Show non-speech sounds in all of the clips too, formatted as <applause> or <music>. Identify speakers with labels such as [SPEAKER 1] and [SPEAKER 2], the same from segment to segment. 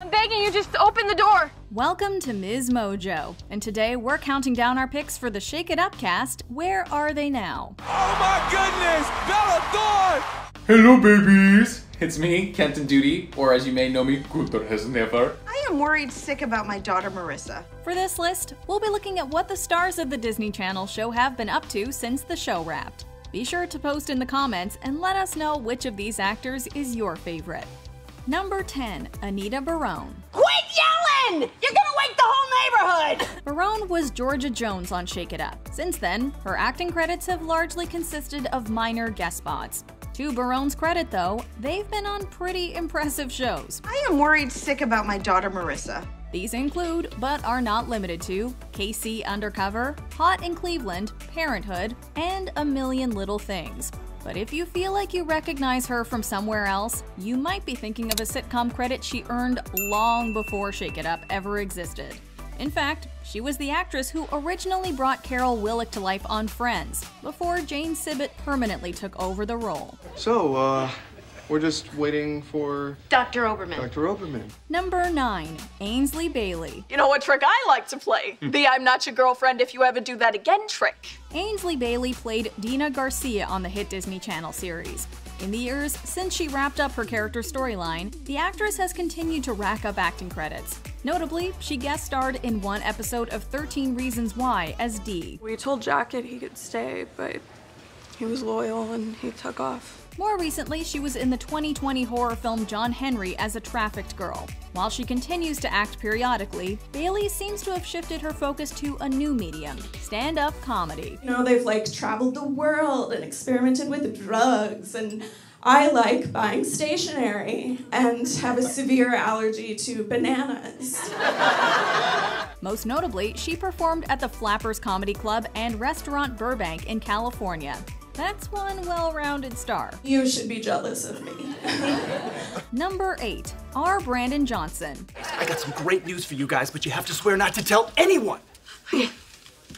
[SPEAKER 1] I'm begging you, just open the door. Welcome to Ms. Mojo, and today we're counting down our picks for the Shake It Up cast. Where are they now? Oh my goodness, Bella Thorne! Hello, babies. It's me, Kenton Duty, or as you may know me, Gunther Hessenheffer. I am worried sick about my daughter Marissa. For this list, we'll be looking at what the stars of the Disney Channel show have been up to since the show wrapped. Be sure to post in the comments and let us know which of these actors is your favorite. Number 10, Anita Barone. Quit yelling! You're gonna wake the whole neighborhood! <laughs> Barone was Georgia Jones on Shake It Up. Since then, her acting credits have largely consisted of minor guest spots. To Barone's credit, though, they've been on pretty impressive shows. I am worried sick about my daughter Marissa. These include, but are not limited to, KC Undercover, Hot in Cleveland, Parenthood, and A Million Little Things. But if you feel like you recognize her from somewhere else, you might be thinking of a sitcom credit she earned long before Shake It Up ever existed. In fact, she was the actress who originally brought Carol Willick to life on Friends, before Jane Sibbett permanently took over the role. So, uh, we're just waiting for... Dr. Oberman. Dr. Oberman. Number nine, Ainsley Bailey. You know what trick I like to play? Hmm. the I'm not your girlfriend if you ever do that again trick. Ainsley Bailey played Dina Garcia on the hit Disney Channel series. In the years since she wrapped up her character storyline, the actress has continued to rack up acting credits. Notably, she guest starred in one episode of 13 Reasons Why as Dee. We told Jacket he could stay, but he was loyal and he took off. More recently, she was in the 2020 horror film John Henry as a trafficked girl. While she continues to act periodically, Bailey seems to have shifted her focus to a new medium, stand-up comedy. You know, they've like traveled the world and experimented with drugs and I like buying stationery and have a severe allergy to bananas. <laughs> Most notably, she performed at the Flappers Comedy Club and Restaurant Burbank in California. That's one well rounded star. You should be jealous of me. <laughs> <laughs> Number eight, R. Brandon Johnson. I got some great news for you guys, but you have to swear not to tell anyone.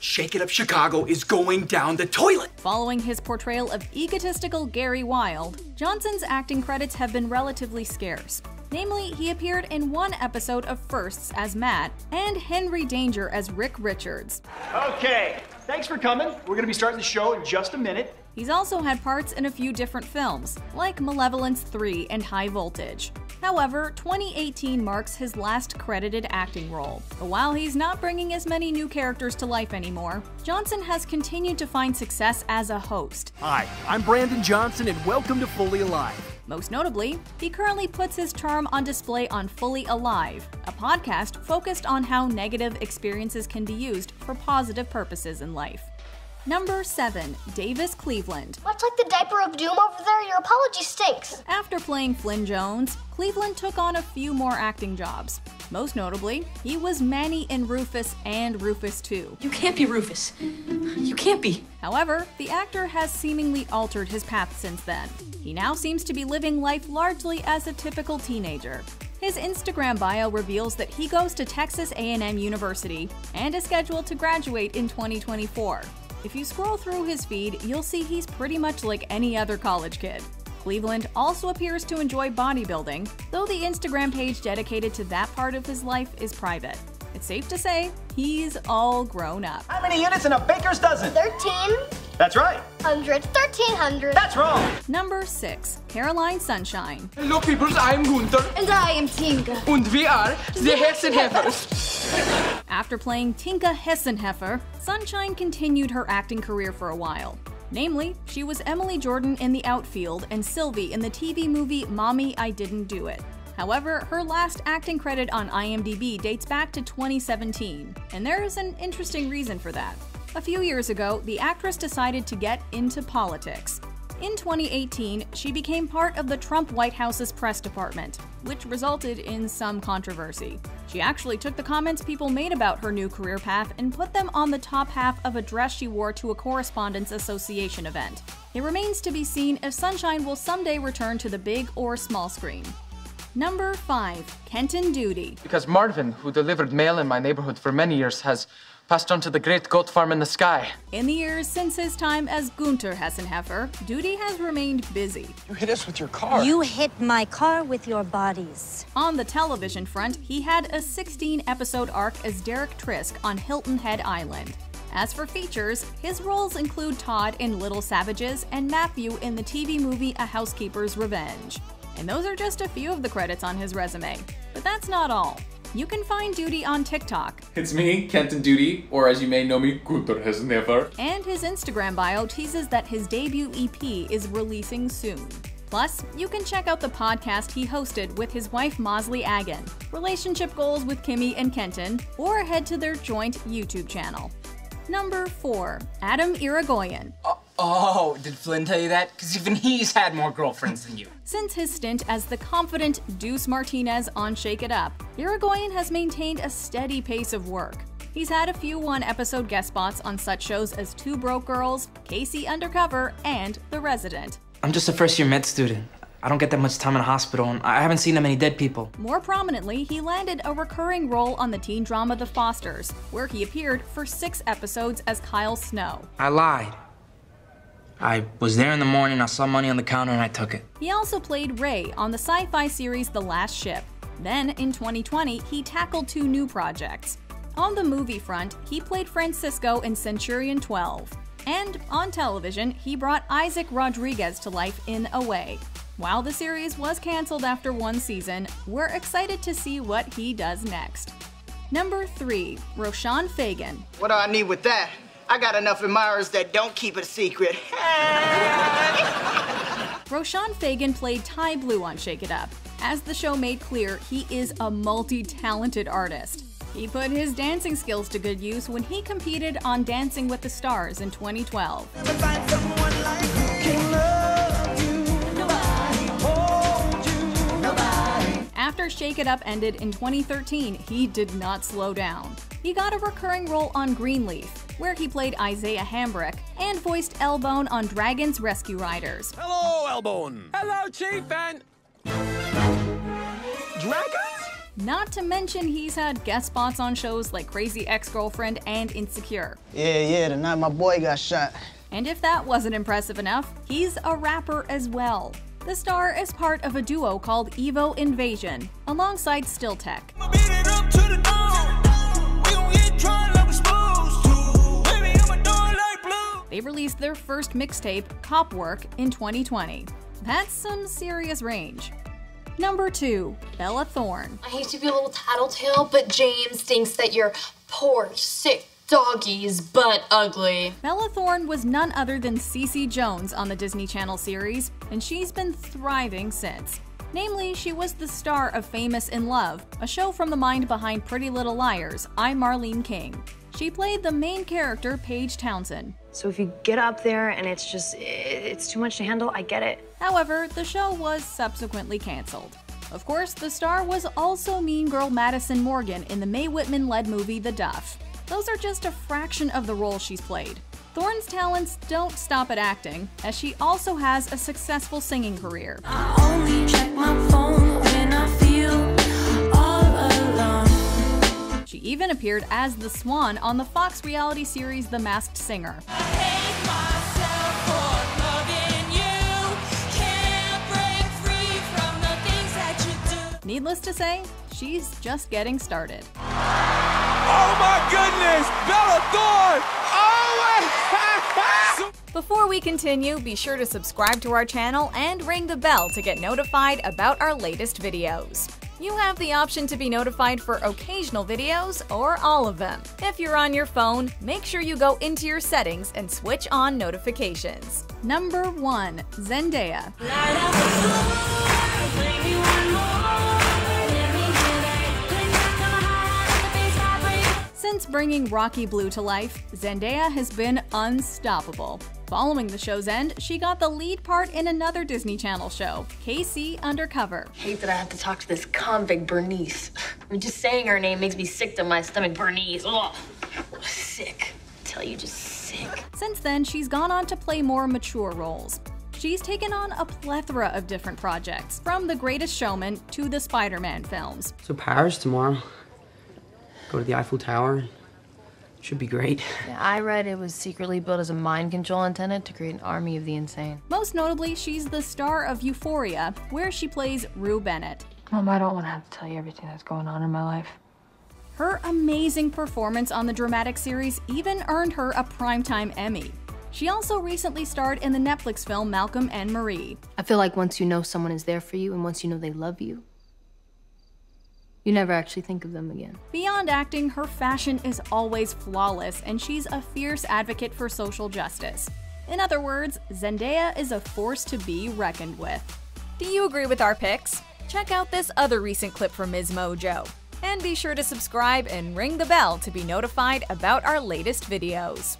[SPEAKER 1] Shake It Up Chicago is going down the toilet. Following his portrayal of egotistical Gary Wilde, Johnson's acting credits have been relatively scarce. Namely, he appeared in one episode of Firsts as Matt and Henry Danger as Rick Richards. Okay, thanks for coming. We're going to be starting the show in just a minute. He's also had parts in a few different films, like Malevolence 3 and High Voltage. However, 2018 marks his last credited acting role. But while he's not bringing as many new characters to life anymore, Johnson has continued to find success as a host. Hi, I'm Brandon Johnson, and welcome to Fully Alive. Most notably, he currently puts his charm on display on Fully Alive, a podcast focused on how negative experiences can be used for positive purposes in life. Number 7. Davis Cleveland. Much like the diaper of doom over there, your apology stinks. After playing Flynn Jones, Cleveland took on a few more acting jobs. Most notably, he was Manny in Rufus and Rufus 2. You can't be Rufus. You can't be. However, the actor has seemingly altered his path since then. He now seems to be living life largely as a typical teenager. His Instagram bio reveals that he goes to Texas A&M University and is scheduled to graduate in 2024. If you scroll through his feed, you'll see he's pretty much like any other college kid. Cleveland also appears to enjoy bodybuilding, though the Instagram page dedicated to that part of his life is private. It's safe to say he's all grown up. How many units in a baker's dozen? 13. That's right. 100, 1300. That's wrong. Number 6. Caroline Sunshine. Hello, people. I'm Gunther. And I am Tinka. And we are the Hessenheffers. <laughs> After playing Tinka Hessenheffer, Sunshine continued her acting career for a while. Namely, she was Emily Jordan in The Outfield and Sylvie in the TV movie Mommy, I Didn't Do It. However, her last acting credit on IMDb dates back to 2017, and there is an interesting reason for that. A few years ago, the actress decided to get into politics. In 2018, she became part of the Trump White House's press department, which resulted in some controversy. She actually took the comments people made about her new career path and put them on the top half of a dress she wore to a Correspondents' Association event. It remains to be seen if Sunshine will someday return to the big or small screen. Number 5. Kenton Duty Because Marvin, who delivered mail in my neighborhood for many years, has passed on to the great goat farm in the sky. In the years since his time as Gunther Hessenheffer, Duty has remained busy. You hit us with your car. You hit my car with your bodies. On the television front, he had a 16-episode arc as Derek Trisk on Hilton Head Island. As for features, his roles include Todd in Little Savages and Matthew in the TV movie A Housekeeper's Revenge. And those are just a few of the credits on his resume. But that's not all you can find Duty on TikTok. It's me, Kenton Duty, or as you may know me, Gunther Hessenheffer. And his Instagram bio teases that his debut EP is releasing soon. Plus, you can check out the podcast he hosted with his wife Mosley Agan, Relationship Goals with Kimmy and Kenton, or head to their joint YouTube channel. Number 4. Adam Irigoyen. Uh, Oh, did Flynn tell you that? Because even he's had more girlfriends than you. <laughs> Since his stint as the confident Deuce Martinez on Shake It Up, Irigoyen has maintained a steady pace of work. He's had a few one episode guest spots on such shows as Two Broke Girls, KC Undercover, and The Resident. I'm just a first year med student. I don't get that much time in a hospital, and I haven't seen that many dead people. More prominently, he landed a recurring role on the teen drama The Fosters, where he appeared for six episodes as Kyle Snow. I lied. I was there in the morning, I saw money on the counter, and I took it. He also played Ray on the sci fi series The Last Ship. Then, in 2020, he tackled two new projects. On the movie front, he played Francisco in Centurion 12. And on television, he brought Isaac Rodriguez to life in Away. While the series was canceled after one season, we're excited to see what he does next. Number 3. Roshon Fegan. What do I need with that? I got enough admirers that don't keep it a secret. Roshon Fegan played Ty Blue on Shake It Up. As the show made clear, he is a multi talented artist. He put his dancing skills to good use when he competed on Dancing with the Stars in 2012. After Shake It Up ended in 2013, he did not slow down. He got a recurring role on Greenleaf, where he played Isaiah Hambrick, and voiced Elbone on Dragon's Rescue Riders. Hello, Elbone! Hello, Chief and. Dragons? Not to mention, he's had guest spots on shows like Crazy Ex Girlfriend and Insecure. Yeah, yeah, the night my boy got shot. And if that wasn't impressive enough, he's a rapper as well. The star is part of a duo called Evo Invasion, alongside Stilltech. they released their first mixtape, Cop Work, in 2020. That's some serious range. Number 2, Bella Thorne. I hate to be a little tattletale, but James thinks that you're poor, sick, doggies, but ugly. Bella Thorne was none other than Cece Jones on the Disney Channel series, and she's been thriving since. Namely, she was the star of Famous in Love, a show from the mind behind Pretty Little Liars. I'm Marlene King. She played the main character, Paige Townsend. So if you get up there and it's just, it's too much to handle, I get it. However, the show was subsequently canceled. Of course, the star was also Mean Girl Madison Morgan in the Mae Whitman led movie The Duff. Those are just a fraction of the roles she's played. Thorne's talents don't stop at acting, as she also has a successful singing career. She even appeared as the swan on the Fox reality series The Masked Singer. Needless to say, she's just getting started. Oh my goodness, Bella Thorne! <laughs> Before we continue, be sure to subscribe to our channel and ring the bell to get notified about our latest videos. You have the option to be notified for occasional videos or all of them. If you're on your phone, make sure you go into your settings and switch on notifications. Number 1. Zendaya Since bringing Rocky Blue to life, Zendaya has been unstoppable. Following the show's end, she got the lead part in another Disney Channel show, KC Undercover. I hate that I have to talk to this convict, Bernice. I mean, just saying her name makes me sick to my stomach, Bernice. Ugh. Sick. I tell you, just sick. Since then, she's gone on to play more mature roles. She's taken on a plethora of different projects, from The Greatest Showman to the Spider Man films. So, Paris tomorrow. Go to the Eiffel Tower, should be great. <laughs> Yeah, I read it was secretly built as a mind control antenna to create an army of the insane. Most notably, she's the star of Euphoria, where she plays Rue Bennett. Mom, I don't want to have to tell you everything that's going on in my life. Her amazing performance on the dramatic series even earned her a Primetime Emmy. She also recently starred in the Netflix film Malcolm and Marie. I feel like once you know someone is there for you and once you know they love you, you never actually think of them again. Beyond acting, her fashion is always flawless, and she's a fierce advocate for social justice. In other words, Zendaya is a force to be reckoned with. Do you agree with our picks? Check out this other recent clip from Ms. Mojo. And be sure to subscribe and ring the bell to be notified about our latest videos.